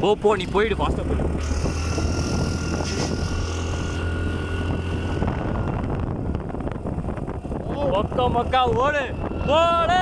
போ போ நீ போயிடு ஃபாஸ்ட்டாக போயிடு. மக்கா மொக்கா ஓடு ஓடு.